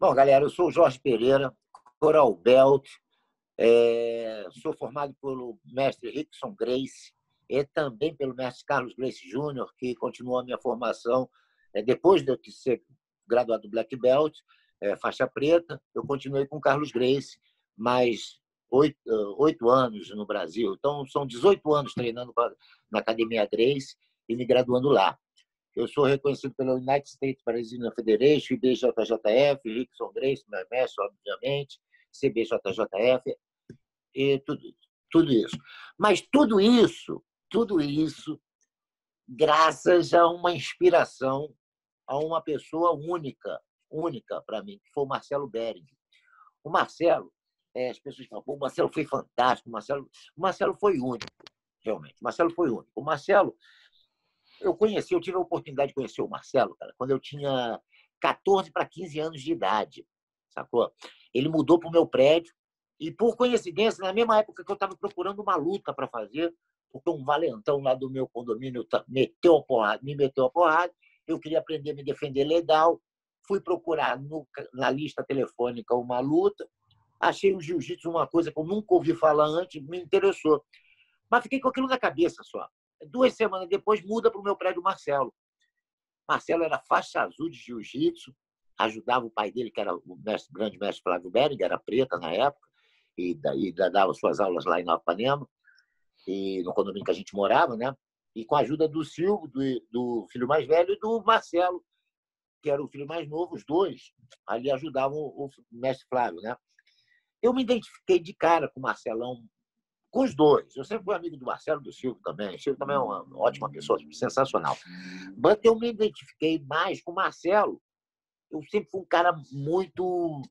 Bom, galera, eu sou o Jorge Pereira, Coral Belt, é, sou formado pelo mestre Rickson Grace e também pelo mestre Carlos Grace Júnior, que continuou a minha formação é, depois de eu ser graduado do Black Belt, é, faixa preta, eu continuei com Carlos Grace, mais oito, oito anos no Brasil. Então, são 18 anos treinando na Academia Grace e me graduando lá. Eu sou reconhecido pela United States Brazilian Federation, IBJJF, Rickson Grace, meu mestre, obviamente, CBJJF, e tudo, tudo isso. Mas tudo isso, tudo isso, graças a uma inspiração, a uma pessoa única, única para mim, que foi o Marcelo Bering. O Marcelo, é, as pessoas falam, o Marcelo foi fantástico, o Marcelo, o Marcelo foi único, realmente. O Marcelo foi único. O Marcelo eu conheci, eu tive a oportunidade de conhecer o Marcelo, cara, quando eu tinha 14 para 15 anos de idade, sacou? Ele mudou para o meu prédio e, por coincidência, na mesma época que eu estava procurando uma luta para fazer, porque um valentão lá do meu condomínio meteu a porrada, me meteu a porrada, eu queria aprender a me defender legal, fui procurar no, na lista telefônica uma luta, achei o jiu-jitsu uma coisa que eu nunca ouvi falar antes, me interessou. Mas fiquei com aquilo na cabeça só. Duas semanas depois, muda para o meu prédio Marcelo. Marcelo era faixa azul de jiu-jitsu, ajudava o pai dele, que era o mestre, grande mestre Flávio Bering, era preta na época, e, dava suas aulas lá em Nova Panema, e no condomínio que a gente morava, né? E com a ajuda do Silvio, do, do filho mais velho, e do Marcelo, que era o filho mais novo, os dois, ali ajudavam o mestre Flávio, né? Eu me identifiquei de cara com o Marcelão com os dois. Eu sempre fui amigo do Marcelo do Silvio também. O Silvio também é uma ótima pessoa, sensacional. Mas eu me identifiquei mais com o Marcelo. Eu sempre fui um cara muito,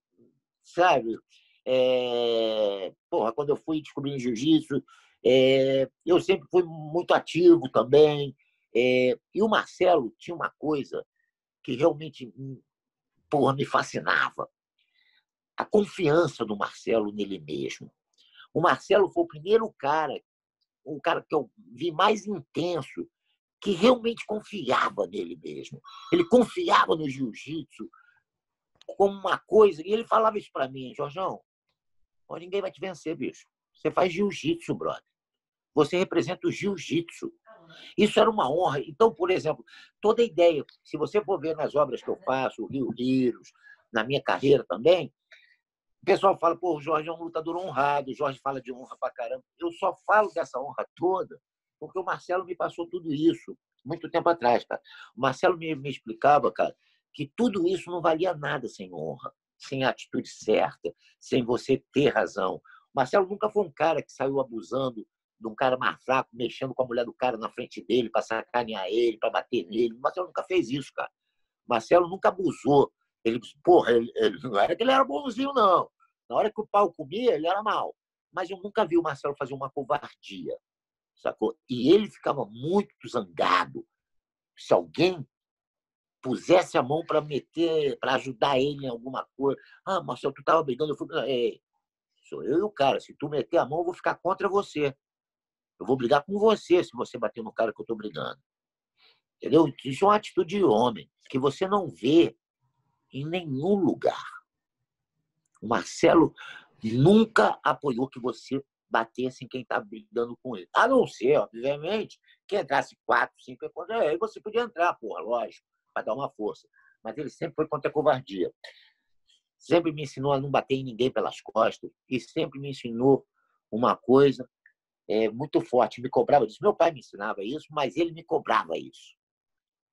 sabe? É... Porra, quando eu fui descobrindo jiu-jitsu, é... eu sempre fui muito ativo também. É... E o Marcelo tinha uma coisa que realmente porra, me fascinava. A confiança do Marcelo nele mesmo o Marcelo foi o primeiro cara, o cara que eu vi mais intenso, que realmente confiava nele mesmo. Ele confiava no jiu-jitsu como uma coisa, e ele falava isso para mim, Jorjão, ninguém vai te vencer, bicho. Você faz jiu-jitsu, brother. Você representa o jiu-jitsu. Isso era uma honra. Então, por exemplo, toda ideia, se você for ver nas obras que eu faço, o Rio Rios, na minha carreira também, o pessoal fala, pô, o Jorge é um lutador honrado, o Jorge fala de honra pra caramba. Eu só falo dessa honra toda porque o Marcelo me passou tudo isso muito tempo atrás, cara. O Marcelo me, me explicava, cara, que tudo isso não valia nada sem honra, sem a atitude certa, sem você ter razão. O Marcelo nunca foi um cara que saiu abusando de um cara mais fraco, mexendo com a mulher do cara na frente dele para sacanear ele, para bater nele. O Marcelo nunca fez isso, cara. O Marcelo nunca abusou ele, porra, ele, ele, não era que ele era bonzinho, não. Na hora que o pau comia, ele era mal. Mas eu nunca vi o Marcelo fazer uma covardia, sacou? E ele ficava muito zangado. Se alguém pusesse a mão para meter, para ajudar ele em alguma coisa. Ah, Marcelo, tu estava brigando, eu fui. É, sou eu e o cara. Se tu meter a mão, eu vou ficar contra você. Eu vou brigar com você se você bater no cara que eu estou brigando. Entendeu? Isso é uma atitude de homem que você não vê em nenhum lugar. O Marcelo nunca apoiou que você batesse em quem está brigando com ele. A não ser, obviamente, que entrasse quatro, cinco. Aí você podia entrar, porra, lógico, para dar uma força. Mas ele sempre foi contra a covardia. Sempre me ensinou a não bater em ninguém pelas costas e sempre me ensinou uma coisa é, muito forte. Me cobrava disso. Meu pai me ensinava isso, mas ele me cobrava isso.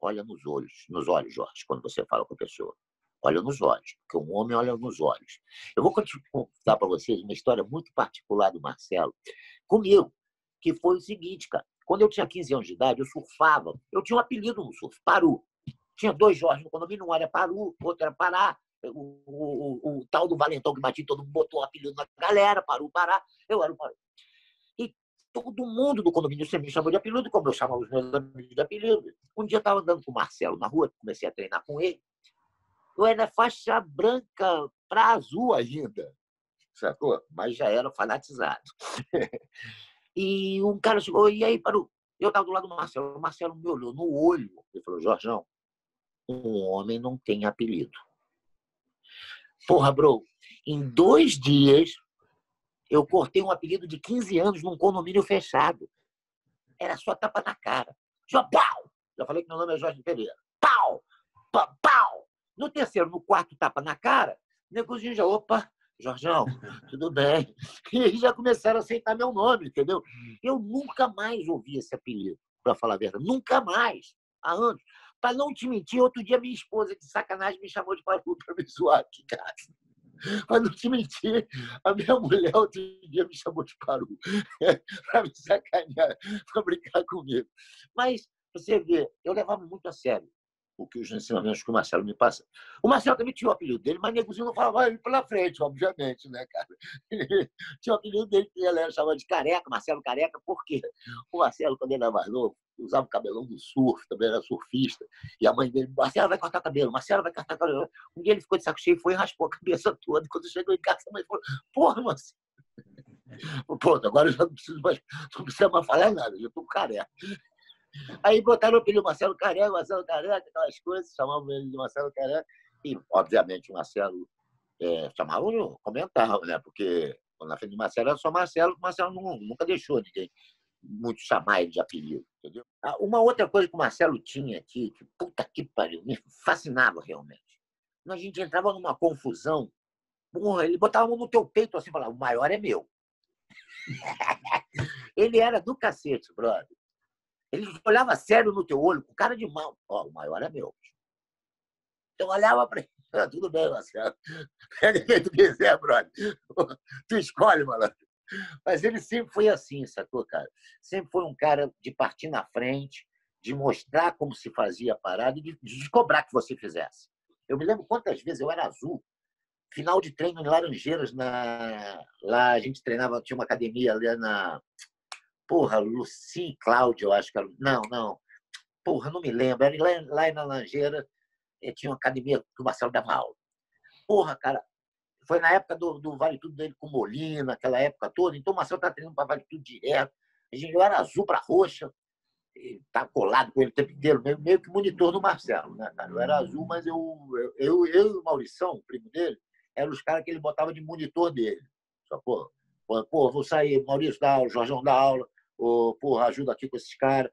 Olha nos olhos, nos olhos, Jorge, quando você fala com a pessoa olha nos olhos, porque um homem olha nos olhos. Eu vou contar para vocês uma história muito particular do Marcelo comigo, que foi o seguinte, cara. Quando eu tinha 15 anos de idade, eu surfava. Eu tinha um apelido no surf, Paru. Tinha dois Jorge no condomínio, um era Paru, outro era Pará. O, o, o, o tal do Valentão que batia, todo mundo botou o apelido na galera, Paru, Pará. Eu era o Paru. E todo mundo do condomínio sempre me chamou de apelido, como eu chamava os meus amigos de apelido. Um dia eu estava andando com o Marcelo na rua, comecei a treinar com ele eu era faixa branca para azul ainda, sacou? Mas já era fanatizado. e um cara chegou, e aí, parou? Eu estava do lado do Marcelo. O Marcelo me olhou no olho e falou: Jorjão, um homem não tem apelido. Porra, bro, em dois dias eu cortei um apelido de 15 anos num condomínio fechado. Era só tapa na cara. Já pau! Já falei que meu nome é Jorge Pereira. Pau! Pau! No terceiro, no quarto tapa na cara, o negocinho já, opa, Jorjão, tudo bem. E eles já começaram a aceitar meu nome, entendeu? Eu nunca mais ouvi esse apelido, para falar a verdade. Nunca mais. Há anos. Para não te mentir, outro dia minha esposa, de sacanagem, me chamou de paru para me zoar aqui em casa. Para não te mentir, a minha mulher outro dia me chamou de paru para me sacanear, para brincar comigo. Mas, você vê, eu levava muito a sério o que os ensinamentos que o Marcelo me passa. O Marcelo também tinha o apelido dele, mas negozinho não falava ele pela frente, obviamente, né, cara? tinha o apelido dele que ele chamava de Careca, Marcelo Careca, por quê? O Marcelo, quando ele era mais novo, usava o cabelão do surf, também era surfista, e a mãe dele, Marcelo vai cortar cabelo, Marcelo vai cortar cabelo. Um dia ele ficou de saco cheio, foi e raspou a cabeça toda. Quando chegou em casa, a mãe falou, porra, Marcelo, Pronto, agora eu já não preciso mais, não precisa mais falar nada, já estou careca. Aí botaram o apelido Marcelo Careca, Marcelo Careca, aquelas coisas, chamavam ele de Marcelo Careca. E, obviamente, o Marcelo é, chamavam, comentavam, né? Porque na frente de Marcelo era só Marcelo, o Marcelo não, nunca deixou ninguém muito chamar ele de apelido, entendeu? Ah, uma outra coisa que o Marcelo tinha aqui, que puta que pariu, me fascinava realmente. Quando a gente entrava numa confusão, porra, ele botava a mão no teu peito assim, falava, o maior é meu. ele era do cacete, brother. Ele olhava sério no teu olho, com cara de mal. Ó, oh, o maior é meu. Eu olhava para ele. Ah, tudo bem, Marcelo. Pega quem tu quiser, brother. Tu escolhe, malandro. Mas ele sempre foi assim, sacou, cara? Sempre foi um cara de partir na frente, de mostrar como se fazia a parada e de, de cobrar que você fizesse. Eu me lembro quantas vezes eu era azul, final de treino em Laranjeiras, na... lá a gente treinava, tinha uma academia ali na Porra, Luci Cláudio, eu acho que era. Não, não. Porra, não me lembro. Era lá, lá na Langeira, eh, tinha uma academia que o Marcelo dava aula. Porra, cara, foi na época do, do Vale Tudo dele com Molina, aquela época toda. Então o Marcelo tá treinando para Vale Tudo direto. A gente, eu era azul para roxa, tá colado com ele o tempo inteiro, meio, meio que monitor do Marcelo, né, cara? Eu era azul, mas eu, eu, eu, eu e o Maurição, o primo dele, eram os caras que ele botava de monitor dele. Só, pô, pô, vou sair, Maurício dá aula, Jorjão dá aula, ou, porra, ajuda aqui com esses caras.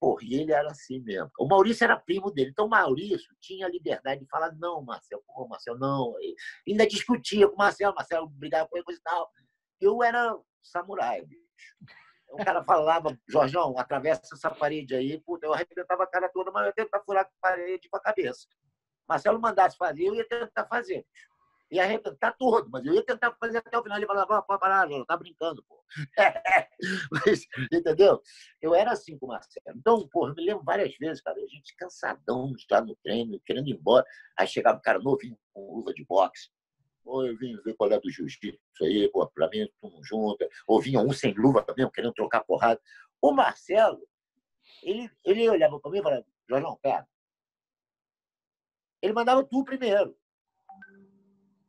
Porra, e ele era assim mesmo. O Maurício era primo dele. Então, o Maurício tinha a liberdade de falar: não, Marcelo, porra, Marcelo, não. E ainda discutia com o Marcelo, Marcelo brigava com ele e tal. Eu era samurai, bicho. O cara falava, Jorjão, atravessa essa parede aí, puta, eu arrebentava a cara toda, mas eu ia tentar furar a parede com a cabeça. Marcelo mandasse fazer, eu ia tentar fazer ia arrebentar todo, mas eu ia tentar fazer até o final. Ele falava, pô, parar, tá brincando, pô. mas, entendeu? Eu era assim com o Marcelo. Então, pô, eu me lembro várias vezes, cara, a gente cansadão, já no treino, querendo ir embora. Aí chegava um cara novinho com luva de boxe. Ou eu vim ver qual é do jiu-jitsu aí, pô, pra mim, tudo junto. Ou vinha um sem luva mesmo, querendo trocar porrada. O Marcelo, ele, ele olhava para mim e falava, Jorge, pera. Ele mandava tu primeiro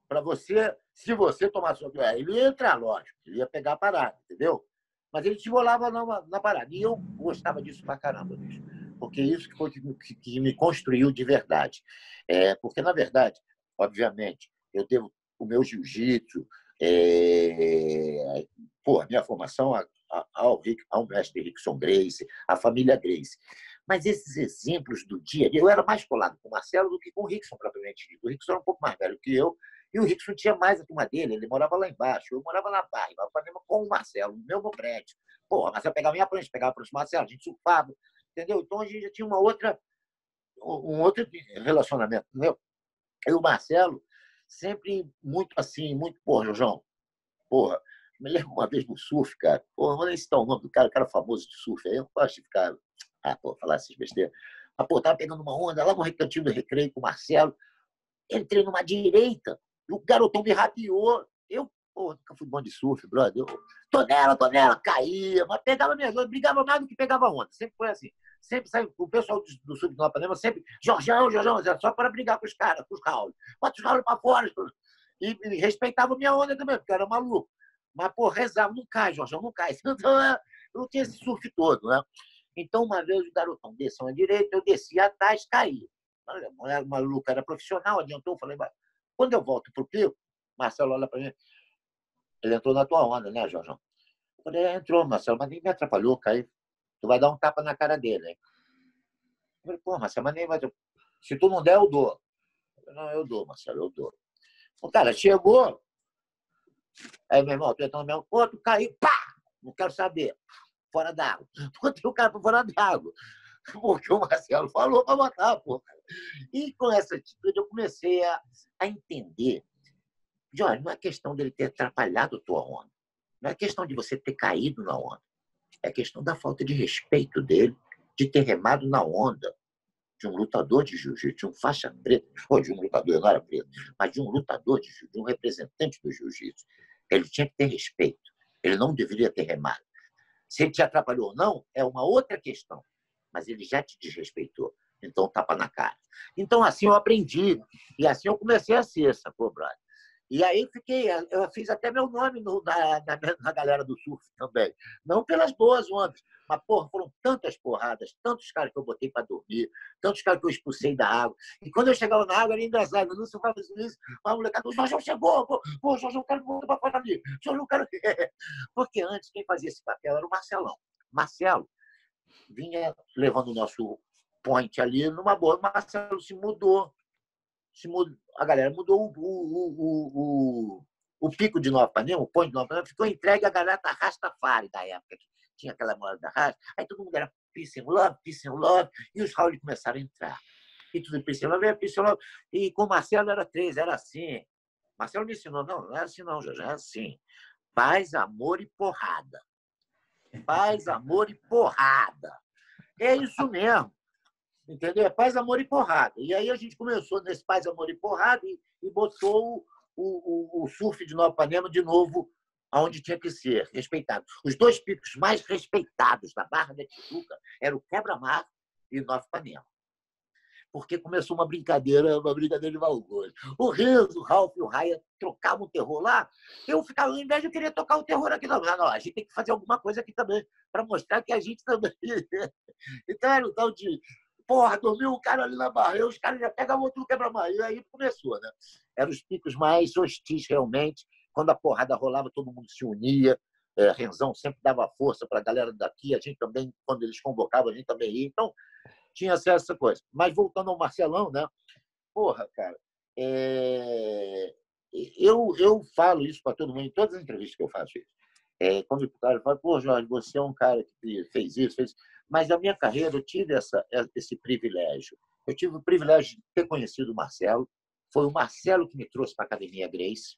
para você, se você tomasse sua doença, ele ia entrar, lógico, ele ia pegar a parada, entendeu? Mas ele te bolava na, na parada. E eu gostava disso pra caramba, bicho. Porque isso que foi que, que me construiu de verdade. É, porque, na verdade, obviamente, eu devo o meu jiu-jitsu, é, a minha formação ao, ao mestre Rickson Grace, à família Grace. Mas esses exemplos do dia, eu era mais colado com o Marcelo do que com o Rickson, propriamente dito. O Rickson era um pouco mais velho que eu, e o Rickson tinha mais a turma dele, ele morava lá embaixo, eu morava na Barra, eu com o Marcelo, no mesmo prédio. Porra, Marcelo pegava minha prancha, pegava a prancha do Marcelo, a gente surfava, entendeu? Então a gente já tinha uma outra, um outro relacionamento, entendeu? E o Marcelo, sempre muito assim, muito, porra, João, porra, me lembro uma vez no surf, cara, porra, vou nem citar o nome do cara, o cara famoso de surf, aí eu gosto de ficar, ah, pô, falar essas besteiras. Mas, pô, tava pegando uma onda lá no recantinho do recreio com o Marcelo, entrei numa direita, o garotão me rabiou. Eu, pô, nunca fui bom de surf, brother. Eu, tô nela, tô nela, caía, mas pegava minhas ondas, brigava mais do que pegava onda. Sempre foi assim. Sempre saiu, o pessoal do, do sul de Nova sempre, Jorjão, Jorjão, só para brigar com os caras, com os Raul. Bota os Raul para fora. E, e respeitava minha onda também, porque era maluco. Mas, pô, rezava, não cai, Jorjão, não cai. Então, eu não tinha esse surf todo, né? Então, uma vez o garotão desceu à direita, eu desci atrás, caí. O maluco era profissional, adiantou, falei, Quando eu volto para o Pico, Marcelo olha para mim, ele entrou na tua onda, né, Jorjão? Eu falei, é, entrou, Marcelo, mas nem me atrapalhou, caiu. Tu vai dar um tapa na cara dele, hein? Eu falei, pô, Marcelo, mas nem vai... Se tu não der, eu dou. Eu falei, não, eu dou, Marcelo, eu dou. O cara chegou, aí, meu irmão, tu entrou no meu ponto, caiu, pá! Não quero saber. Fora d'água. Botei o cara para fora d'água. Porque o Marcelo falou para botar, pô. E com essa atitude eu comecei a, a entender. De, olha, não é questão dele ter atrapalhado a tua onda. Não é questão de você ter caído na onda. É questão da falta de respeito dele, de ter remado na onda de um lutador de jiu-jitsu, de um faixa preta, ou de um lutador, não era preto, mas de um lutador de jiu-jitsu, de um representante do jiu-jitsu. Ele tinha que ter respeito. Ele não deveria ter remado. Se ele te atrapalhou ou não, é uma outra questão. Mas ele já te desrespeitou. Então, tapa na cara. Então, assim eu aprendi. E assim eu comecei a ser, sacou, brother? E aí fiquei, eu fiz até meu nome no, na, na, na, galera do surf também. Não pelas boas ondas, mas, porra, foram tantas porradas, tantos caras que eu botei para dormir, tantos caras que eu expulsei da água. E quando eu chegava na água, era engraçado. Não sei fazer isso. A molecada, o Jorge chegou, pô, pô, Jorge, eu quero voltar para fora ali. Jorge, eu quero. Porque antes, quem fazia esse papel era o Marcelão. Marcelo vinha levando o nosso point ali numa boa. O Marcelo se mudou. Se mudou a galera mudou o, o, o, o, pico de Nova Panema, o ponto de Nova Panema, ficou entregue à galera da Rastafari da época, que tinha aquela moda da Rasta. Aí todo mundo era peace and love, peace and love, e os Raul começaram a entrar. E tudo peace and love, era peace and love. E com o Marcelo era três, era assim. Marcelo me ensinou, não, não é assim não, Jorge, é assim. Paz, amor e porrada. Paz, amor e porrada. É isso mesmo. Entendeu? É paz, amor e porrada. E aí a gente começou nesse paz, amor e porrada e, e botou o, o, o, surf de Nova Panema de novo aonde tinha que ser, respeitado. Os dois picos mais respeitados da Barra da Tijuca eram o Quebra-Mar e Nova Panema porque começou uma brincadeira, uma brincadeira de mau gosto. O Renzo, o Ralph e o Raia trocavam o terror lá. Eu ficava, ao invés de eu querer tocar o terror aqui, não, não, a gente tem que fazer alguma coisa aqui também, para mostrar que a gente também. então era o tal de porra, dormiu o cara ali na barra, os caras já pegavam outro quebra-mar. E aí começou, né? Eram os picos mais hostis, realmente. Quando a porrada rolava, todo mundo se unia. É, Renzão sempre dava força para a galera daqui. A gente também, quando eles convocavam, a gente também ia. Então, tinha acesso a essa coisa. Mas voltando ao Marcelão, né? Porra, cara, é... eu, eu falo isso para todo mundo, em todas as entrevistas que eu faço. É, quando o cara fala, pô, Jorge, você é um cara que fez isso, fez isso. Mas na minha carreira eu tive essa, esse privilégio. Eu tive o privilégio de ter conhecido o Marcelo. Foi o Marcelo que me trouxe para a Academia Grace.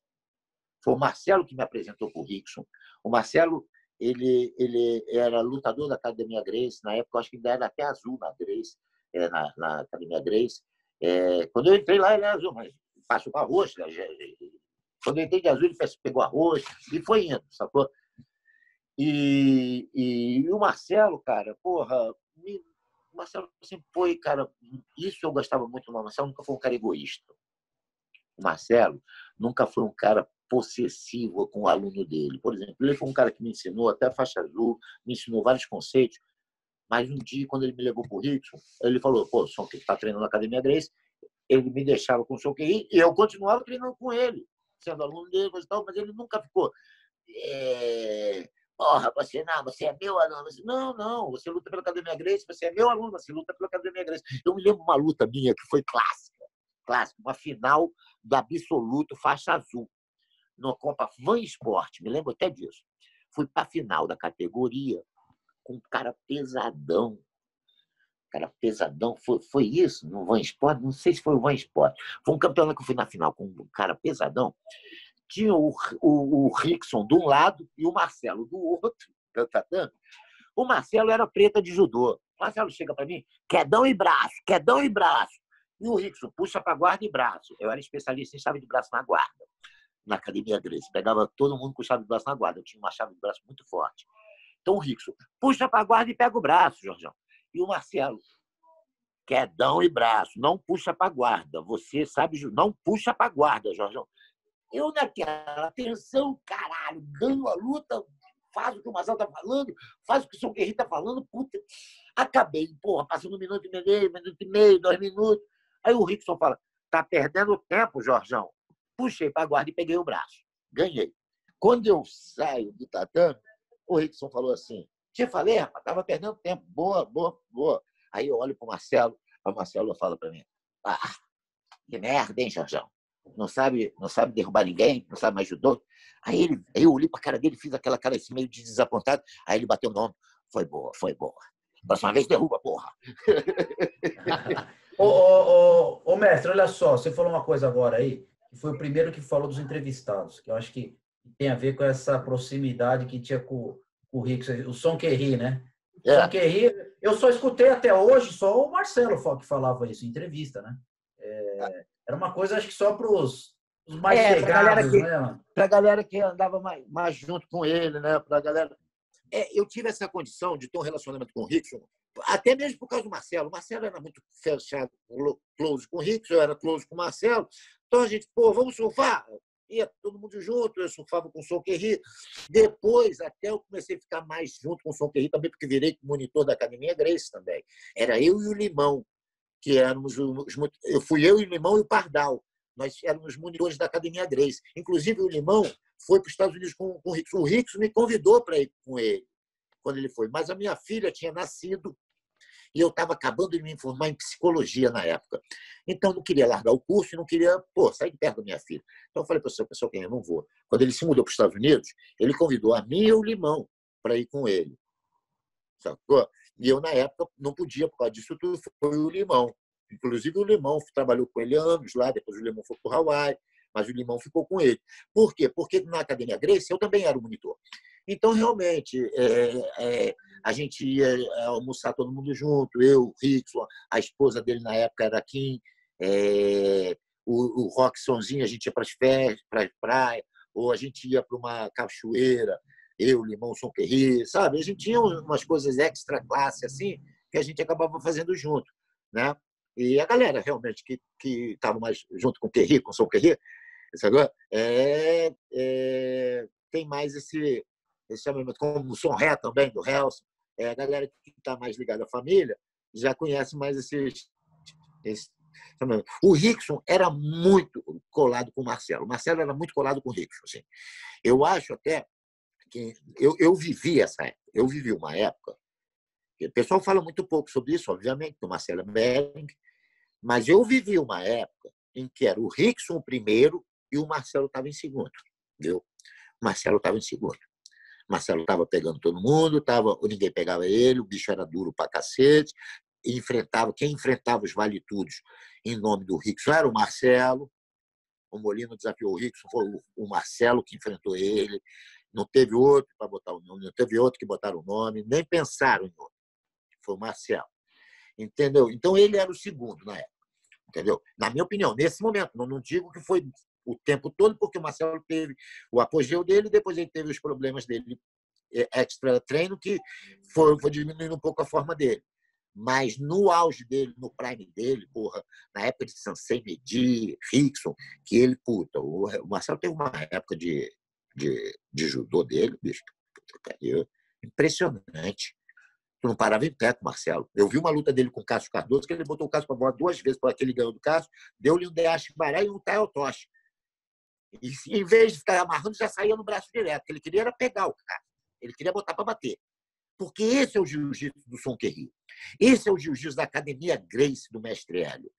Foi o Marcelo que me apresentou para o Rickson. O Marcelo ele, ele era lutador da Academia Grace. Na época, acho que ainda era até azul na Grace, é, na, na Academia Grace. É, quando eu entrei lá, ele era azul, mas passou para roxo. Né? Quando eu entrei de azul, ele pegou a roxo e foi indo, sacou? E, e, e, o Marcelo, cara, porra, me, o Marcelo sempre foi, cara, isso eu gostava muito do Marcelo, nunca foi um cara egoísta. O Marcelo nunca foi um cara possessivo com o aluno dele. Por exemplo, ele foi um cara que me ensinou até faixa azul, me ensinou vários conceitos, mas um dia, quando ele me levou para o Rickson, ele falou, pô, o que está treinando na Academia Grace, ele me deixava com o QI e eu continuava treinando com ele, sendo aluno dele, mas ele nunca ficou... É Porra, você não, você é meu aluno. Não, não, você luta pela Academia Grace, você é meu aluno, você luta pela Academia Grace. Eu me lembro uma luta minha que foi clássica, clássica, uma final do absoluto faixa azul, no Copa Van Sport, me lembro até disso. Fui para a final da categoria com um cara pesadão. Cara pesadão, foi, foi isso no Van Sport? Não sei se foi o Van Sport. Foi um campeonato que eu fui na final com um cara pesadão tinha o, o, o Rickson de um lado e o Marcelo do outro, tatame. O Marcelo era preta de judô. O Marcelo chega para mim, quedão e braço, quedão e braço. E o Rickson puxa para guarda e braço. Eu era especialista em chave de braço na guarda, na academia Grace. Pegava todo mundo com chave de braço na guarda. Eu tinha uma chave de braço muito forte. Então o Rickson puxa para guarda e pega o braço, Jorjão. E o Marcelo, quedão e braço, não puxa para guarda. Você sabe, não puxa para guarda, Jorjão. Eu naquela tensão, caralho, ganho a luta, faz o que o Marcelo tá falando, faz o que o São Guerreiro tá falando, puta. Acabei, porra, passando um minuto e meio, minuto e meio, dois minutos. Aí o Rickson fala, tá perdendo tempo, Jorjão. puxei para a guarda e peguei o braço. Ganhei. Quando eu saio do tatame, o Rickson falou assim: Te falei, rapaz, estava perdendo tempo. Boa, boa, boa. Aí eu olho para o Marcelo, o Marcelo fala para mim: Ah, que merda, hein, Jorjão? Não sabe, não sabe derrubar ninguém, não sabe mais judô. Aí, ele, aí eu olhei para a cara dele, fiz aquela cara assim, meio de desapontado. Aí ele bateu no ombro. Foi boa, foi boa. Próxima vez derruba, porra. ô, ô, ô, ô, mestre, olha só, você falou uma coisa agora aí, que foi o primeiro que falou dos entrevistados, que eu acho que tem a ver com essa proximidade que tinha com, com o Rick, o Som Querri, né? É. Som Querri, eu só escutei até hoje só o Marcelo que falava isso em entrevista, né? É, era uma coisa, acho que só para os mais é, chegados, que, né? Para a galera que andava mais, mais junto com ele, né? Para a galera é, eu tive essa condição de ter um relacionamento com o Rickson, até mesmo por causa do Marcelo. O Marcelo era muito fechado, close com o Rickson, eu era close com o Marcelo. Então a gente, pô, vamos surfar? Ia todo mundo junto, eu surfava com o Sonquerri. Depois, até eu comecei a ficar mais junto com o Sonquerri também, porque virei monitor da Academia Grace também. Era eu e o Limão, que éramos os. Eu fui eu e o Limão e o Pardal. Nós éramos monitores da Academia Grace. Inclusive, o Limão foi para os Estados Unidos com, com o Rickson. O Rickson me convidou para ir com ele, quando ele foi. Mas a minha filha tinha nascido e eu estava acabando de me informar em psicologia na época. Então, não queria largar o curso e não queria pô, sair de perto da minha filha. Então, eu falei para o pessoal, quem eu não vou. Quando ele se mudou para os Estados Unidos, ele convidou a mim e o Limão para ir com ele. Sacou? E eu, na época, não podia, por causa disso tudo, foi o Limão. Inclusive, o Limão trabalhou com ele anos lá, depois o Limão foi para o Hawaii mas o Limão ficou com ele. Por quê? Porque na Academia Grace eu também era o monitor. Então, realmente, é, é, a gente ia é, almoçar todo mundo junto, eu, o Rickson, a esposa dele na época era Kim, é, o, o Rocksonzinho, a gente ia para as festas, para a praia, ou a gente ia para uma cachoeira, eu, Limão, Som Perri, sabe? A gente tinha umas coisas extra classe assim, que a gente acabava fazendo junto, né? E a galera realmente que que estava mais junto com o Querri, com o Som Querri, Sacou? É, é, tem mais esse, esse chamamento, como o Som Ré também, do Helson. É, a galera que está mais ligada à família já conhece mais esse, esse o Rickson era muito colado com o Marcelo. O Marcelo era muito colado com o Rickson. Assim. Eu acho até que eu, eu vivi essa época. Eu vivi uma época. O pessoal fala muito pouco sobre isso, obviamente, o Marcelo Bering, mas eu vivi uma época em que era o Rickson primeiro e o Marcelo estava em segundo. Viu? O Marcelo estava em segundo. O Marcelo estava pegando todo mundo, tava, ninguém pegava ele, o bicho era duro pra cacete, enfrentava, quem enfrentava os valetudos em nome do Rickson era o Marcelo. O Molino desafiou o Rickson, foi o Marcelo que enfrentou ele. Não teve outro para botar o nome, não teve outro que botaram o nome, nem pensaram em outro. Foi o Marcelo. Entendeu? Então ele era o segundo na época. Entendeu? Na minha opinião, nesse momento, não, não digo que foi o tempo todo, porque o Marcelo teve o apogeu dele, depois ele teve os problemas dele é, extra treino, que foi, foi diminuindo um pouco a forma dele. Mas no auge dele, no prime dele, porra, na época de Sansei Medi, Rickson, que ele, puta, o Marcelo teve uma época de, de, de judô dele, bicho, impressionante. Tu não parava em pé com o Marcelo. Eu vi uma luta dele com o Cássio Cardoso, que ele botou o Cássio para voar duas vezes, por aquele ganhou do Cássio, deu-lhe um Deache Bará e um Taio Toshi. E, em vez de ficar amarrando, já saía no braço direto. O que ele queria era pegar o cara. Ele queria botar para bater. Porque esse é o jiu-jitsu do Querri. Esse é o jiu-jitsu da Academia Grace do Mestre Hélio.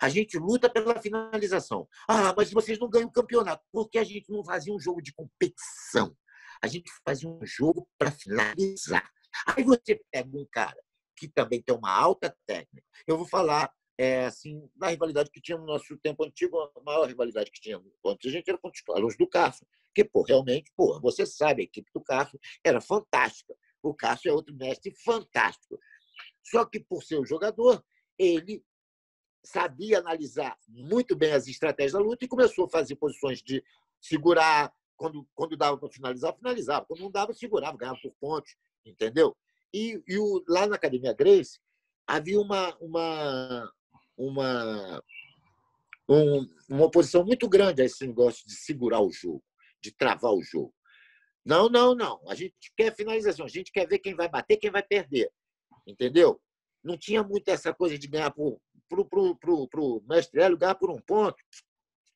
A gente luta pela finalização. Ah, mas vocês não ganham o campeonato. Porque a gente não fazia um jogo de competição. A gente fazia um jogo para finalizar. Aí você pega um cara que também tem uma alta técnica. Eu vou falar é, assim, na rivalidade que tinha no nosso tempo antigo, a maior rivalidade que tinha antes a gente era contra os do Cássio. Que, pô, realmente, pô, você sabe, a equipe do Cássio era fantástica. O Cássio é outro mestre fantástico. Só que, por ser um jogador, ele sabia analisar muito bem as estratégias da luta e começou a fazer posições de segurar, quando, quando dava para finalizar, finalizava. Quando não dava, segurava, ganhava por pontos, entendeu? E, e o, lá na Academia Grace havia uma, uma, uma, um, uma oposição muito grande a esse negócio de segurar o jogo, de travar o jogo. Não, não, não. A gente quer finalização, a gente quer ver quem vai bater, quem vai perder. Entendeu? Não tinha muito essa coisa de ganhar por. Para o mestre Hélio ganhar por um ponto.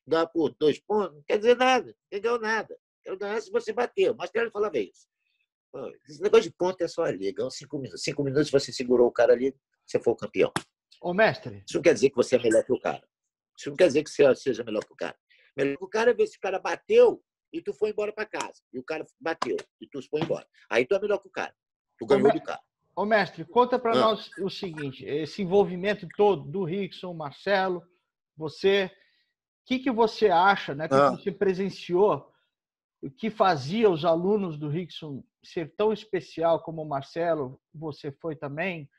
ganhar por dois pontos, não quer dizer nada, não ganhou nada. Quero ganhar se você bateu. Mas ele falava isso. Esse negócio de ponto é só ali, ganhou cinco minutos. Cinco minutos você segurou o cara ali, você foi o campeão. Ô, mestre. Isso não quer dizer que você é melhor que o cara. Isso não quer dizer que você seja melhor que o cara. Melhor que o cara é ver se o cara bateu e tu foi embora para casa. E o cara bateu e tu foi embora. Aí tu é melhor que o cara. Tu ganhou do cara. Ô, mestre, conta para ah. nós o seguinte: esse envolvimento todo do Rickson, Marcelo, você, o que, que você acha, né? Que ah. você presenciou, o que fazia os alunos do Rickson ser tão especial como o Marcelo, você foi também?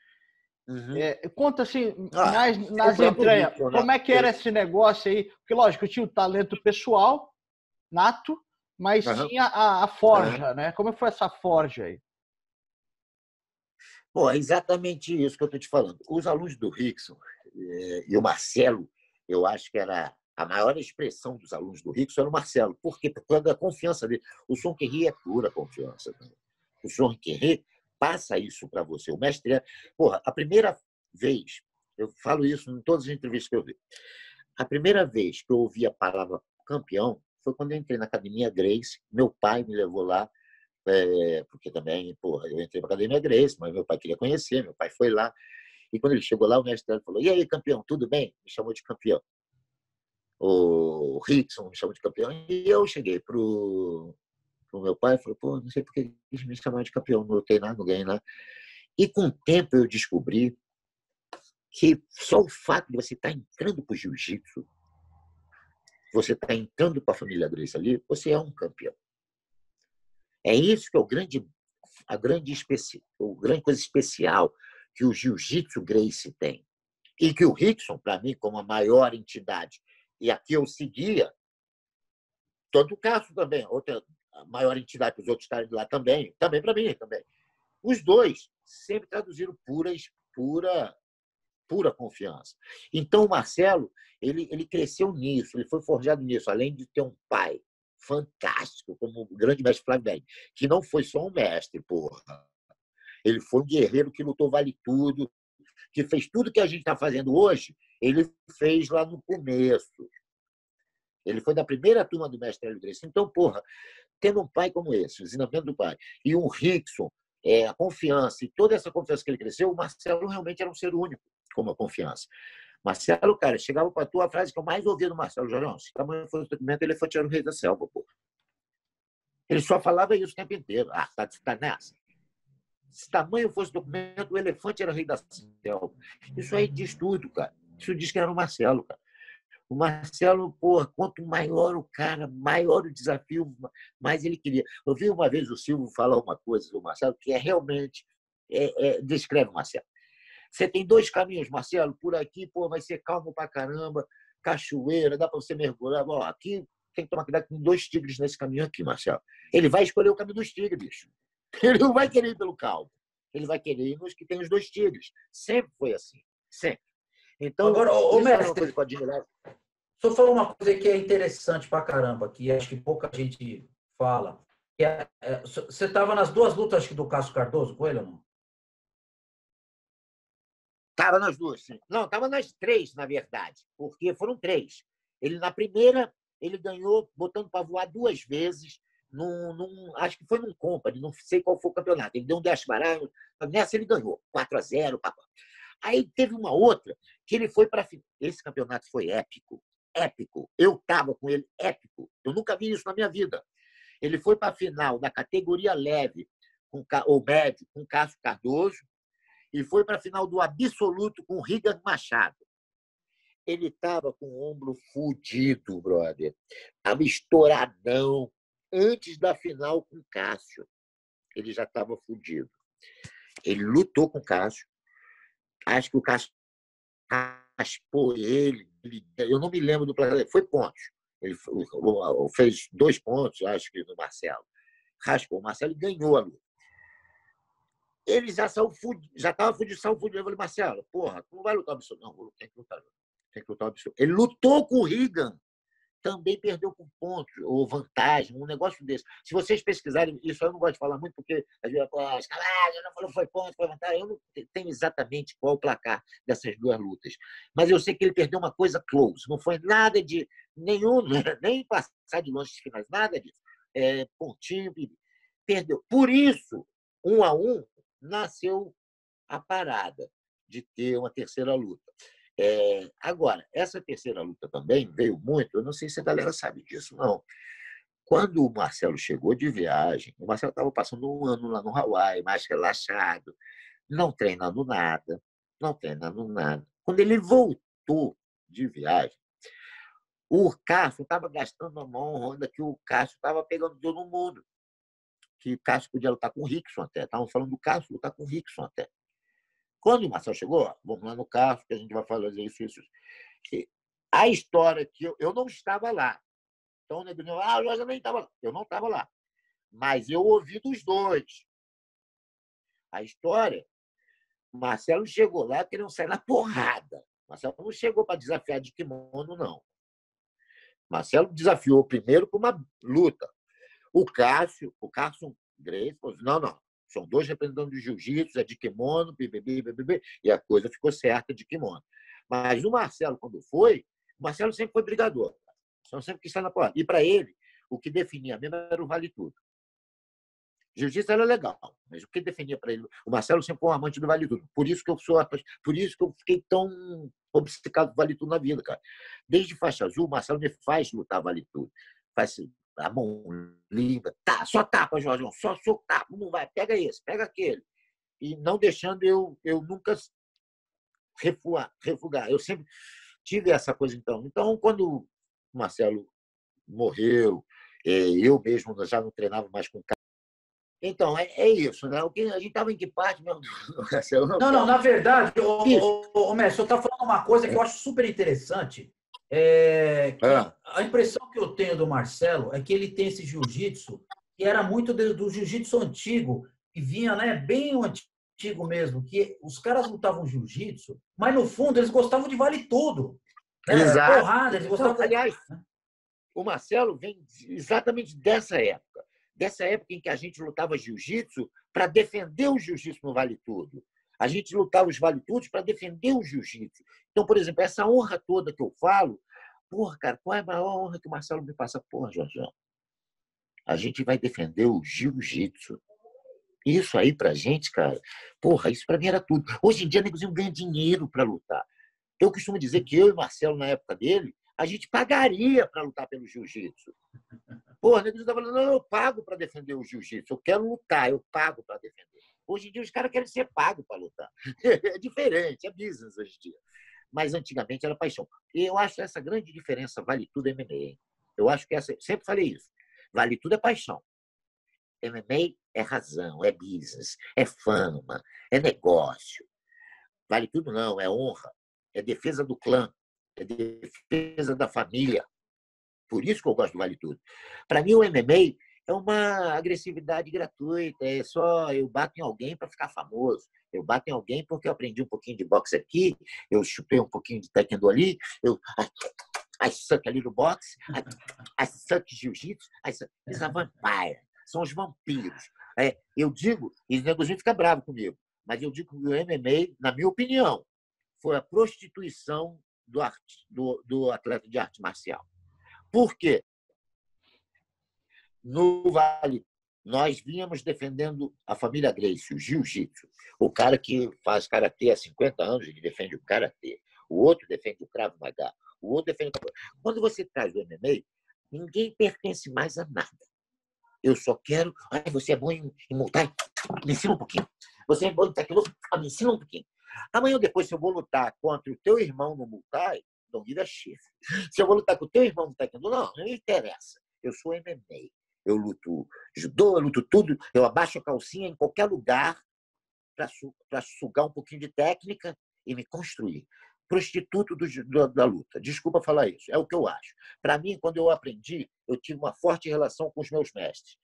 Uhum. É, conta assim, ah, nas, nas entranhas, né? como é que era esse negócio aí? Porque, lógico, tinha o talento pessoal, nato, mas uhum. tinha a, a forja, uhum. né? Como foi essa forja aí? Bom, é exatamente isso que eu estou te falando. Os alunos do Rickson eh, e o Marcelo, eu acho que era a maior expressão dos alunos do Rickson era o Marcelo. Por quê? Por causa da confiança dele. O Som Querri é pura confiança. O Som Querri passa isso para você. O mestre é. Porra, a primeira vez, eu falo isso em todas as entrevistas que eu vi, a primeira vez que eu ouvi a palavra campeão foi quando eu entrei na Academia Grace. Meu pai me levou lá é, porque também, porra, eu entrei para a Academia Grace, mas meu pai queria conhecer, meu pai foi lá. E quando ele chegou lá, o mestre falou: E aí, campeão, tudo bem? Me chamou de campeão. O Rickson me chamou de campeão. E eu cheguei para o meu pai e falei: Pô, não sei por que eles me chamaram de campeão, não lutei nada, não ganhei nada. E com o tempo eu descobri que só o fato de você estar tá entrando para jiu-jitsu, você está entrando para a família Grace ali, você é um campeão. É isso que é o grande, a grande, especi, o grande coisa especial que o Jiu-Jitsu Grace tem. E que o Rickson, para mim, como a maior entidade, e aqui eu seguia, todo o caso também, outra maior entidade para os outros estarem lá também, também para mim também. Os dois sempre traduziram puras, pura, pura confiança. Então o Marcelo, ele, ele cresceu nisso, ele foi forjado nisso, além de ter um pai fantástico, como o grande mestre Flamengo, que não foi só um mestre, porra. Ele foi um guerreiro que lutou vale tudo, que fez tudo que a gente está fazendo hoje, ele fez lá no começo. Ele foi da primeira turma do mestre Hélio Gracie. Então, porra, tendo um pai como esse, o ensinamento do pai, e um Rickson, é, a confiança, e toda essa confiança que ele cresceu, o Marcelo realmente era um ser único, como a confiança. Marcelo, cara, chegava para tu a frase que eu mais ouvia do Marcelo Jorão. Se tamanho fosse o documento, ele foi o rei da selva, pô. Ele só falava isso o tempo inteiro. Ah, tá, tá nessa. Se tamanho fosse o documento, o elefante era o rei da selva. Isso aí diz tudo, cara. Isso diz que era o Marcelo, cara. O Marcelo, pô, quanto maior o cara, maior o desafio, mais ele queria. Eu vi uma vez o Silvio falar uma coisa do Marcelo que é realmente é, é, descreve o Marcelo. Você tem dois caminhos, Marcelo. Por aqui, pô, vai ser calmo pra caramba, cachoeira, dá para você mergulhar. Bom, aqui tem que tomar cuidado com dois tigres nesse caminho aqui, Marcelo. Ele vai escolher o caminho dos tigres, bicho. Ele não vai querer ir pelo calmo. Ele vai querer ir nos que tem os dois tigres. Sempre foi assim. Sempre. Então, agora, ô, mestre, só falou uma coisa que é interessante pra caramba, que acho que pouca gente fala. É, é, você estava nas duas lutas do Cássio Cardoso com ele ou não? Estava nas duas, sim. Não, estava nas três, na verdade, porque foram três. Ele, na primeira, ele ganhou botando para voar duas vezes, num, num, acho que foi num company, não sei qual foi o campeonato. Ele deu um 10 baralhos, nessa ele ganhou, 4 a 0 papá. Aí teve uma outra que ele foi para. Esse campeonato foi épico, épico. Eu estava com ele, épico. Eu nunca vi isso na minha vida. Ele foi para a final da categoria leve, com, ou médio, com Cássio Cardoso, e foi para a final do absoluto com Riga Machado. Ele estava com o ombro fudido, brother. Estava estouradão. Antes da final com Cássio. Ele já estava fudido. Ele lutou com o Cássio. Acho que o Cássio raspou ele. Eu não me lembro do placar. Foi pontos. Ele fez dois pontos, acho que, no Marcelo. Raspou o Marcelo ganhou a luta ele já saiu fudido, já estava fudido, saiu fudido. Eu falei, Marcelo, porra, tu não vai lutar absoluto. Não, tem que lutar. Tem que lutar absoluto. Ele lutou com o Reagan também perdeu por pontos, ou vantagem, um negócio desse. Se vocês pesquisarem, isso eu não gosto de falar muito, porque gente vai ah, escalagem, não falou foi ponto, foi vantagem. Eu não tenho exatamente qual o placar dessas duas lutas. Mas eu sei que ele perdeu uma coisa close, não foi nada de nenhum, nem passar de longe de finais, nada disso. É, pontinho, perdeu. Por isso, um a um, nasceu a parada de ter uma terceira luta. É, agora, essa terceira luta também veio muito, eu não sei se a galera sabe disso, não. Quando o Marcelo chegou de viagem, o Marcelo estava passando um ano lá no Hawaii, mais relaxado, não treinando nada, não treinando nada. Quando ele voltou de viagem, o Cássio estava gastando a mão Honda que o Cássio estava pegando todo mundo. Que o Cássio podia lutar com o Rickson até. Estavam falando do Cássio lutar com o Rickson até. Quando o Marcel chegou, vamos lá no carro, que a gente vai fazer isso, isso. A história que eu, eu não estava lá. Então, o Negrinho, ah, eu nem estava lá. Eu não estava lá. Mas eu ouvi dos dois. A história, Marcelo chegou lá querendo sair na porrada. Marcelo não chegou para desafiar de kimono, não. Marcelo desafiou primeiro para uma luta. O Cássio, o Cássio Grace, não, não. São dois representantes de jiu-jitsu, é de kimono, BBB, e a coisa ficou certa de kimono. Mas o Marcelo, quando foi, o Marcelo sempre foi brigador. Sempre quis estar na porrada. E para ele, o que definia mesmo era o vale tudo. Jiu-jitsu era legal, mas o que definia para ele? O Marcelo sempre foi um amante do Vale Tudo. Por isso que eu sou, por isso que eu fiquei tão obcecado do Vale Tudo na vida, cara. Desde faixa azul, o Marcelo me faz lutar Vale Tudo. Faz a mão limpa, tá, só tapa, Jorge, só só tapa, não vai, pega esse, pega aquele. E não deixando eu, eu nunca refugar, refugar. Eu sempre tive essa coisa, então. Então, quando o Marcelo morreu, é, eu mesmo já não treinava mais com então, é, é, isso, né? O que, a gente estava em que parte mesmo Marcelo? Não, não, na verdade, o, o, o, Mestre, você está falando uma coisa que eu acho super interessante, é, é. A impressão que eu tenho do Marcelo é que ele tem esse jiu-jitsu que era muito do, do jiu-jitsu antigo, que vinha né, bem antigo mesmo, que os caras lutavam jiu-jitsu, mas no fundo eles gostavam de vale tudo. Né? Exato. Porrada, eles gostavam... Aliás, o Marcelo vem exatamente dessa época. Dessa época em que a gente lutava jiu-jitsu para defender o jiu-jitsu no Vale Tudo. A gente lutava os vale tudo para defender o jiu-jitsu. Então, por exemplo, essa honra toda que eu falo, porra, cara, qual é a maior honra que o Marcelo me passa? Porra, Jorjão, a gente vai defender o jiu-jitsu. Isso aí pra gente, cara, porra, isso pra mim era tudo. Hoje em dia, negozinho ganha dinheiro para lutar. Eu costumo dizer que eu e Marcelo, na época dele, a gente pagaria para lutar pelo jiu-jitsu. Porra, negozinho tá falando, não, eu pago para defender o jiu-jitsu, eu quero lutar, eu pago para defender. Hoje em dia os caras querem ser pagos para lutar. É diferente, é business hoje em dia. Mas antigamente era paixão. E eu acho essa grande diferença, vale tudo MMA. Eu acho que essa, sempre falei isso. Vale tudo é paixão. MMA é razão, é business, é fama, é negócio. Vale tudo não, é honra, é defesa do clã, é defesa da família. Por isso que eu gosto do Vale Tudo. Para mim, o MMA é uma agressividade gratuita, é só eu bato em alguém para ficar famoso. Eu bato em alguém porque eu aprendi um pouquinho de boxe aqui, eu chupei um pouquinho de taekwondo ali, eu I suck ali no boxe, I, I suck jiu-jitsu, I suck... A vampire. São os vampiros. É, eu digo, e o negocinho fica bravo comigo, mas eu digo que o MMA, na minha opinião, foi a prostituição do, arte, do, do atleta de arte marcial. Por quê? No Vale, nós vínhamos defendendo a família Grace, o jiu-jitsu. O cara que faz karatê há 50 anos, ele defende o karatê. O outro defende o Krav Maga. O outro defende. Quando você traz o MMA, ninguém pertence mais a nada. Eu só quero. Ai, você é bom em, em? Me ensina um pouquinho. Você é bom em taekwondo? Ah, me ensina um pouquinho. Amanhã ou depois, se eu vou lutar contra o teu irmão no Muay não vira chifre. Se eu vou lutar com o teu irmão no taekwondo, não, não interessa. Eu sou MMA eu luto judô, eu luto tudo, eu abaixo a calcinha em qualquer lugar para sugar um pouquinho de técnica e me construir. Prostituto do, do, da luta. Desculpa falar isso, é o que eu acho. Para mim, quando eu aprendi, eu tive uma forte relação com os meus mestres.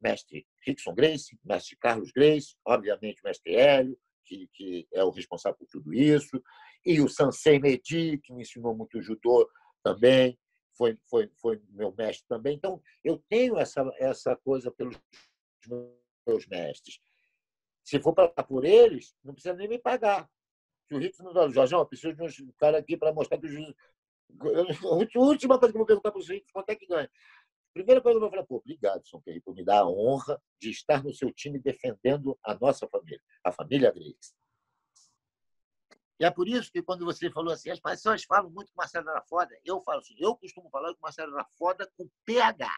Mestre Rickson Grace, mestre Carlos Grace, obviamente mestre Hélio, que, que é o responsável por tudo isso, e o Sansei Medi, que me ensinou muito judô também foi, foi, foi meu mestre também. Então, eu tenho essa, essa coisa pelos meus mestres. Se for para por eles, não precisa nem me pagar. Se o Rickson não fala, Jorge, eu preciso de um cara aqui para mostrar que o juiz. A última coisa que eu vou perguntar para o Rickson, quanto é que ganha? Primeira coisa que eu vou falar, pô, obrigado, São Pierre, por me dar a honra de estar no seu time defendendo a nossa família, a família Grace. E é por isso que quando você falou assim, as pessoas falam muito que o Marcelo era foda, eu falo assim, eu costumo falar que o Marcelo era foda com PH,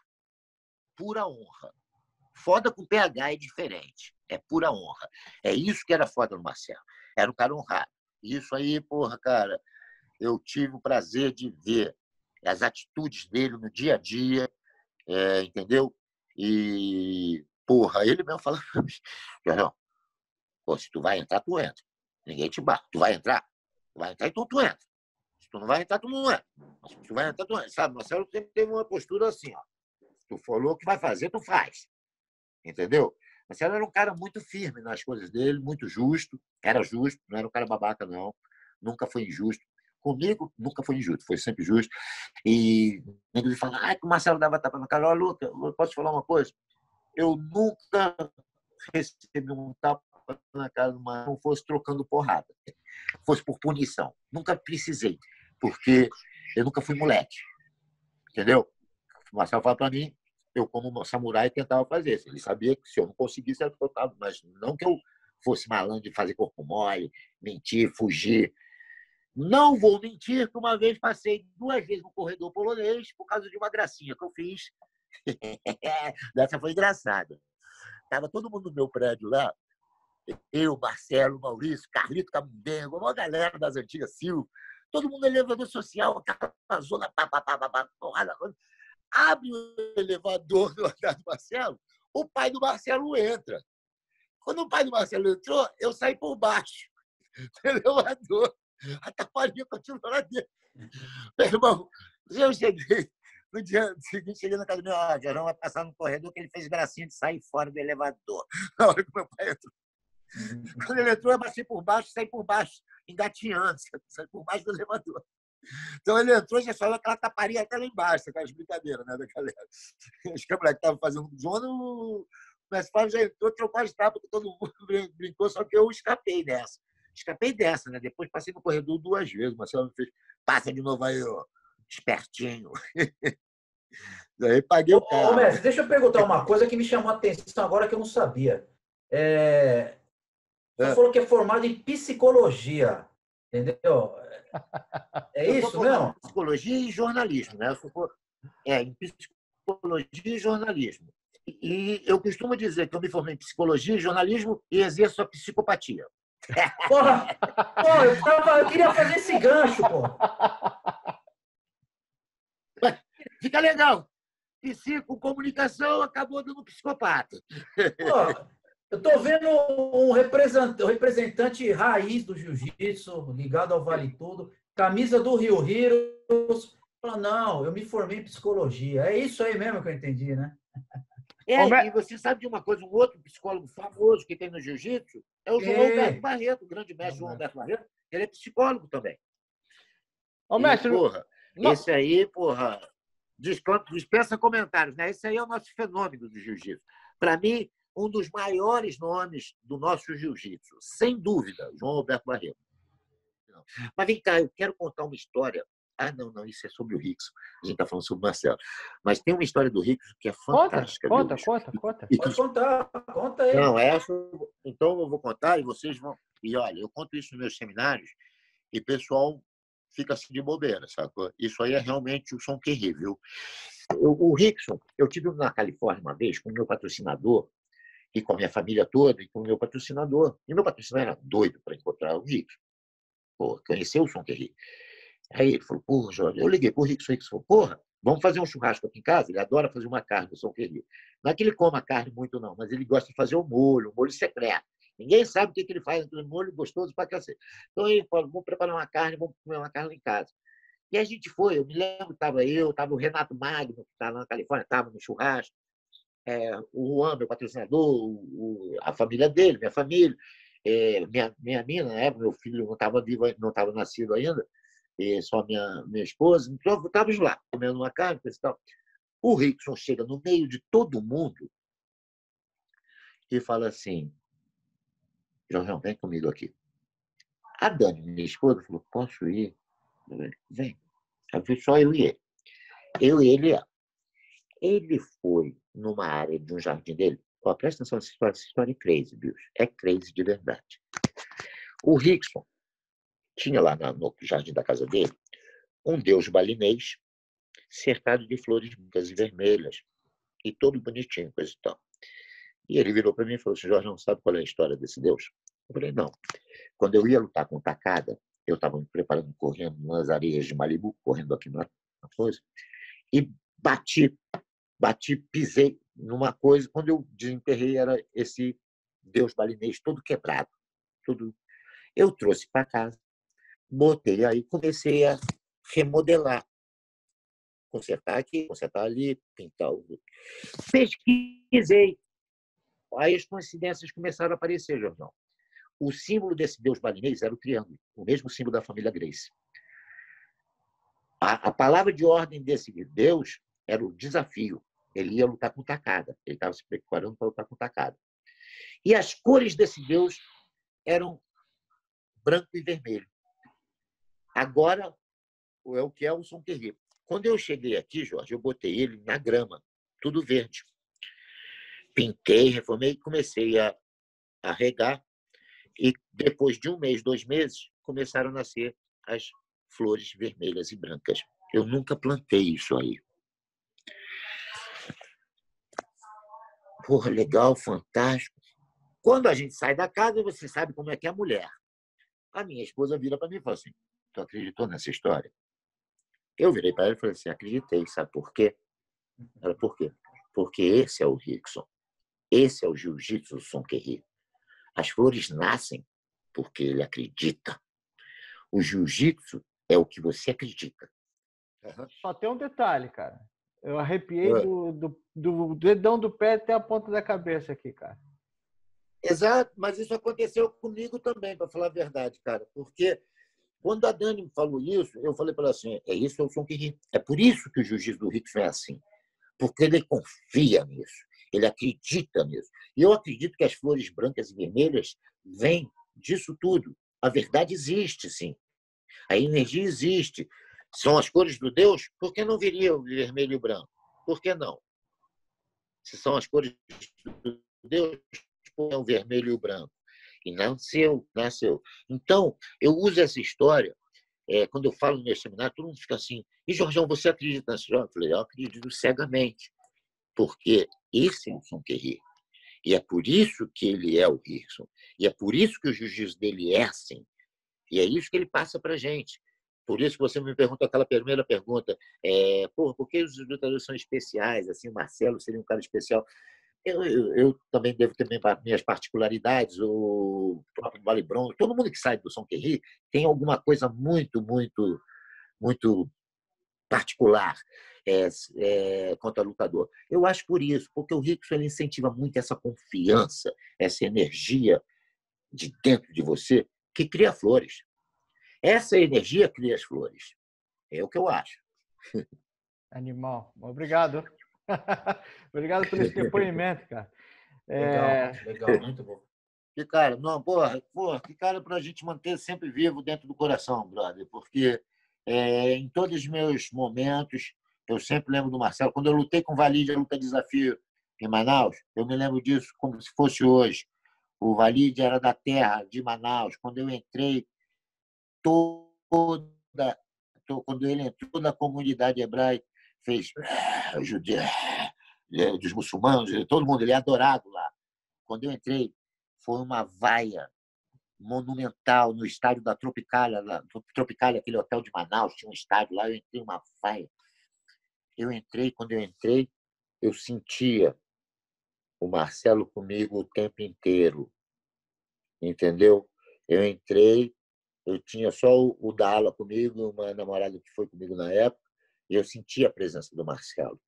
pura honra. Foda com PH é diferente, é pura honra. É isso que era foda no Marcelo, era um cara honrado. Isso aí, porra, cara, eu tive o prazer de ver as atitudes dele no dia a dia, é, entendeu? E, porra, ele mesmo falando pra se tu vai entrar, tu entra. Ninguém te bate. Tu vai entrar? Tu vai entrar, então tu entra. Se tu não vai entrar, tu não entra. Mas se tu vai entrar, tu entra. Sabe, Marcelo sempre teve uma postura assim, ó. Tu falou que vai fazer, tu faz. Entendeu? Marcelo era um cara muito firme nas coisas dele, muito justo. Era justo, não era um cara babaca, não. Nunca foi injusto. Comigo, nunca foi injusto, foi sempre justo. E ele fala, ah, que o Marcelo dava tapa na cara. Olha, Luca, posso te falar uma coisa? Eu nunca recebi um tapa na cara do não fosse trocando porrada, fosse por punição. Nunca precisei, porque eu nunca fui moleque. Entendeu? O Marcelo fala para mim, eu, como samurai, tentava fazer. Ele sabia que se eu não conseguisse, era tocado, mas não que eu fosse malandro de fazer corpo mole, mentir, fugir. Não vou mentir que uma vez passei duas vezes no corredor polonês por causa de uma gracinha que eu fiz. Essa foi engraçada. Tava todo mundo no meu prédio lá, eu, Marcelo, Maurício, Carlito Camundego, uma galera das antigas Silvio, todo mundo elevador social, aquela zona, pá, pá, pá, pá, pá, porrada, abre o elevador do andar do Marcelo, o pai do Marcelo entra. Quando o pai do Marcelo entrou, eu saí por baixo do elevador. A taparinha continuou lá dentro. Meu irmão, eu cheguei, no dia seguinte, cheguei na casa do meu, ó, Gerão vai passar no corredor que ele fez gracinha de sair fora do elevador. Na hora que meu pai entrou. Uhum. Quando ele entrou, eu baixei por baixo, saí por baixo, engatinhando, saí por baixo do elevador. Então ele entrou e já falou aquela taparia até lá embaixo, aquelas brincadeiras, né, da galera. Os camaradas que estavam fazendo zona, o Mestre já entrou, trocou as tapas, todo mundo brincou, só que eu escapei dessa. Escapei dessa, né? Depois passei no corredor duas vezes. O Marcelo me fez, passa de novo aí, ó, espertinho. Daí paguei o carro. Ô, mestre, deixa eu perguntar uma coisa que me chamou a atenção agora que eu não sabia. É, você é. falou que é formado em psicologia, entendeu? É isso mesmo? Psicologia e jornalismo, né? É, em psicologia e jornalismo. E eu costumo dizer que eu me formei em psicologia e jornalismo e exerço a psicopatia. Porra, porra eu, tava, eu queria fazer esse gancho, pô. Fica legal. Psico, comunicação, acabou dando psicopata. Porra, eu estou vendo um representante, um representante raiz do jiu-jitsu, ligado ao Vale Tudo, camisa do Rio Heroes. Fala, não, eu me formei em psicologia. É isso aí mesmo que eu entendi, né? É, e você sabe de uma coisa, um outro psicólogo famoso que tem no jiu-jitsu é o João é. Alberto Barreto, o grande mestre João Alberto Barreto. Ele é psicólogo também. Ô, mestre, e, porra, não... esse aí, porra, dispensa comentários, né? Esse aí é o nosso fenômeno do jiu-jitsu. Para mim, um dos maiores nomes do nosso jiu-jitsu, sem dúvida, João Alberto Barreto. Mas vem cá, eu quero contar uma história. Ah, não, não, isso é sobre o Rickson. A gente está falando sobre o Marcelo. Mas tem uma história do Rickson que é fantástica. Conta, conta, conta, conta. Pode contar, conta aí. Não, essa. Então eu vou contar e vocês vão. E olha, eu conto isso nos meus seminários e o pessoal fica assim de bobeira, sabe? Isso aí é realmente o som terrível. O, o Rickson, eu tive na Califórnia uma vez com o meu patrocinador, e com a minha família toda, e com o meu patrocinador. E meu patrocinador era doido para encontrar o Rick. Pô, conheceu o Som Terri. Aí ele falou, porra, Jorge, eu liguei pro Rick, Rick falou, porra, vamos fazer um churrasco aqui em casa? Ele adora fazer uma carne, o Som Terri. Não é que ele coma carne muito, não, mas ele gosta de fazer o molho, o molho secreto. Ninguém sabe o que, que ele faz aquele molho gostoso para cacete. Então ele falou, vamos preparar uma carne, vamos comer uma carne em casa. E a gente foi, eu me lembro, estava eu, estava o Renato Magno, que estava na Califórnia, estava no churrasco, é, o Juan, meu patrocinador, o, a família dele, minha família, é, minha, minha mina, né, meu filho não estava vivo, não estava nascido ainda, só minha, minha esposa. Então, estávamos lá, comendo uma carne, e tal. O Rickson chega no meio de todo mundo e fala assim: Jorge, vem comigo aqui. A Dani, minha esposa, falou: Posso ir? Falei, vem. Eu só eu e ele. Eu e ele. Ele foi numa área de um jardim dele. Ó, presta atenção nessa história, essa história é crazy, bicho. É crazy de verdade. O Rickson tinha lá no jardim da casa dele um deus balinês cercado de flores brancas e vermelhas e todo bonitinho, coisa e tal. E ele virou para mim e falou assim, Jorge, não sabe qual é a história desse deus? Eu falei, não. Quando eu ia lutar com Takada, eu estava me preparando, correndo nas areias de Malibu, correndo aqui na coisa, e bati, bati, pisei numa coisa. Quando eu desenterrei, era esse deus balinês todo quebrado. Tudo. Eu trouxe para casa, botei aí, comecei a remodelar. Consertar aqui, consertar ali, pintar o. Pesquisei. Aí as coincidências começaram a aparecer, Jordão. O símbolo desse deus balinês era o triângulo, o mesmo símbolo da família Grace. A, a palavra de ordem desse deus era o desafio. Ele ia lutar com tacada. Ele estava se preparando para lutar com tacada. E as cores desse deus eram branco e vermelho. Agora é o que é o Som Terrível. Quando eu cheguei aqui, Jorge, eu botei ele na grama, tudo verde. Pintei, reformei, comecei a, a regar. E depois de um mês, dois meses, começaram a nascer as flores vermelhas e brancas. Eu nunca plantei isso aí. Porra, legal, fantástico. Quando a gente sai da casa, você sabe como é que é a mulher. A minha esposa vira para mim e fala assim: Tu acreditou nessa história? Eu virei para ela e falei assim: Acreditei, sabe por quê? Ela, por quê? Porque esse é o Rickson. Esse é o jiu-jitsu do Son Querri. As flores nascem porque ele acredita. O jiu-jitsu é o que você acredita. Só tem um detalhe, cara. Eu arrepiei do, do, do, dedão do pé até a ponta da cabeça aqui, cara. Exato, mas isso aconteceu comigo também, para falar a verdade, cara. Porque quando a Dani falou isso, eu falei para ela assim: é isso, é o som que ri. É por isso que o jiu-jitsu do Rickson é assim. Porque ele confia nisso, ele acredita nisso. E eu acredito que as flores brancas e vermelhas vêm disso tudo. A verdade existe, sim. A energia existe. São as cores do Deus, por que não viria o vermelho e o branco? Por que não? Se são as cores do Deus, por que o vermelho e o branco? E nasceu, nasceu. Então, eu uso essa história, é, quando eu falo no meu seminário, todo mundo fica assim, e Jorgão, você acredita nessa história? Eu falei, eu acredito cegamente, porque esse é o Son Querri. E é por isso que ele é o Rickson. E é por isso que o jiu-jitsu dele é assim. E é isso que ele passa para gente. Por isso que você me perguntou aquela primeira pergunta, é, por que os lutadores são especiais? Assim, o Marcelo seria um cara especial. Eu, eu, eu também devo ter minhas particularidades, o próprio Vale Bronze, todo mundo que sai do Som Querri tem alguma coisa muito, muito, muito particular é, é, lutador. Eu acho por isso, porque o Rickson ele incentiva muito essa confiança, essa energia de dentro de você que cria flores. Essa energia cria as flores. É o que eu acho. Animal. Obrigado. Obrigado por esse depoimento, cara. É... Legal, legal, muito bom. Que cara, não, porra, porra, que cara para a gente manter sempre vivo dentro do coração, brother, porque é, em todos os meus momentos, eu sempre lembro do Marcelo. Quando eu lutei com o Valide, a luta desafio em Manaus, eu me lembro disso como se fosse hoje. O Valide era da terra de Manaus. Quando eu entrei, toda, quando ele entrou na comunidade hebraica, fez ah, judeu, é, dos muçulmanos, todo mundo, ele é adorado lá. Quando eu entrei, foi uma vaia monumental no estádio da Tropicália, lá, Tropicália, aquele hotel de Manaus, tinha um estádio lá, eu entrei uma vaia. Eu entrei, quando eu entrei, eu sentia o Marcelo comigo o tempo inteiro. Entendeu? Eu entrei, eu tinha só o Dala comigo, uma namorada que foi comigo na época, e eu sentia a presença do Marcelo.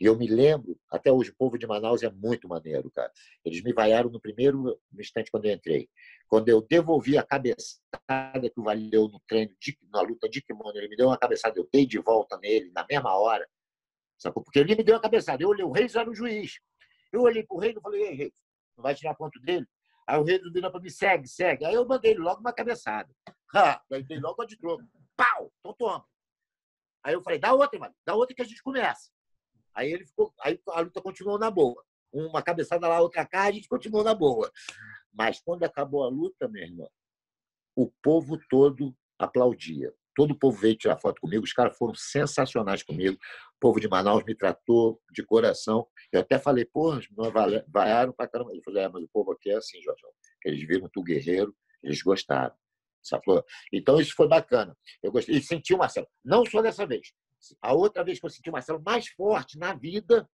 E eu me lembro, até hoje, o povo de Manaus é muito maneiro, cara. Eles me vaiaram no primeiro instante quando eu entrei. Quando eu devolvi a cabeçada que o valeu no treino, de, na luta de kimono, ele me deu uma cabeçada, eu dei de volta nele na mesma hora. Sacou? Porque ele me deu a cabeçada. Eu olhei, o Reis era o juiz. Eu olhei pro Reis e falei, ei, Reis, não vai tirar ponto dele? Aí o Reis virou para mim, segue, segue. Aí eu mandei logo uma cabeçada. Ha, daí dei logo a de troco. Pau! Então toma. Aí eu falei, dá outra, mano. Dá outra que a gente começa. Aí ele ficou, aí a luta continuou na boa. Uma cabeçada lá, outra cá, a gente continuou na boa. Mas quando acabou a luta, meu irmão, o povo todo aplaudia. Todo o povo veio tirar foto comigo, os caras foram sensacionais comigo. O povo de Manaus me tratou de coração. Eu até falei, porra, vaiaram pra caramba. Ele falou, é, mas o povo aqui é assim, Jorge. Eles viram tu guerreiro, eles gostaram. Sacou? Então isso foi bacana. Eu gostei. E senti o Marcelo. Não só dessa vez. A outra vez que eu senti o Marcelo mais forte na vida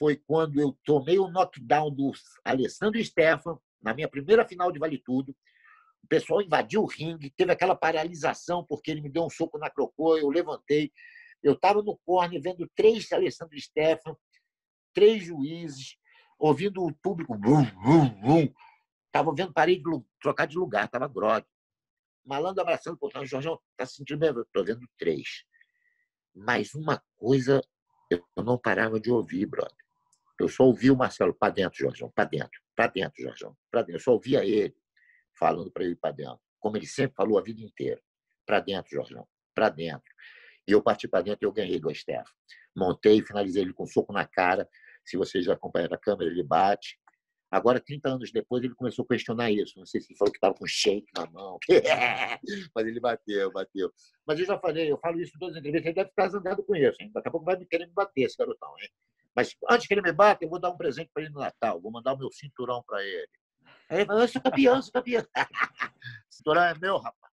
foi quando eu tomei o knockdown do Alessandro Stefan, na minha primeira final de Vale Tudo. O pessoal invadiu o ringue, teve aquela paralisação porque ele me deu um soco na crocô, eu levantei. Eu estava no corner vendo três Alessandro Stefan, três juízes, ouvindo o público. Estava vendo parede trocar de lugar, estava grog. Malandro abraçando o portão. Jorge, está sentindo bem? Estou vendo três. Mas uma coisa eu não parava de ouvir, brother. Eu só ouvia o Marcelo para dentro, Jorge, para dentro, para dentro, Jorge, para dentro. Eu só ouvia ele falando para ele para dentro, como ele sempre falou a vida inteira. Para dentro, Jorge, para dentro. E eu parti para dentro e eu ganhei do Estefan. Montei, finalizei ele com um soco na cara. Se vocês acompanharam a câmera, ele bate. Agora, 30 anos depois, ele começou a questionar isso. Não sei se ele falou que estava com shake na mão. Mas ele bateu, bateu. Mas eu já falei, eu falo isso em todas as entrevistas, ele deve ficar zangado com isso. Hein? Daqui a pouco vai querer me bater, esse garotão. Hein? Mas antes que ele me bata, eu vou dar um presente para ele no Natal. Vou mandar o meu cinturão para ele. Aí ele falou, eu sou campeão, sou campeão. cinturão é meu, rapaz.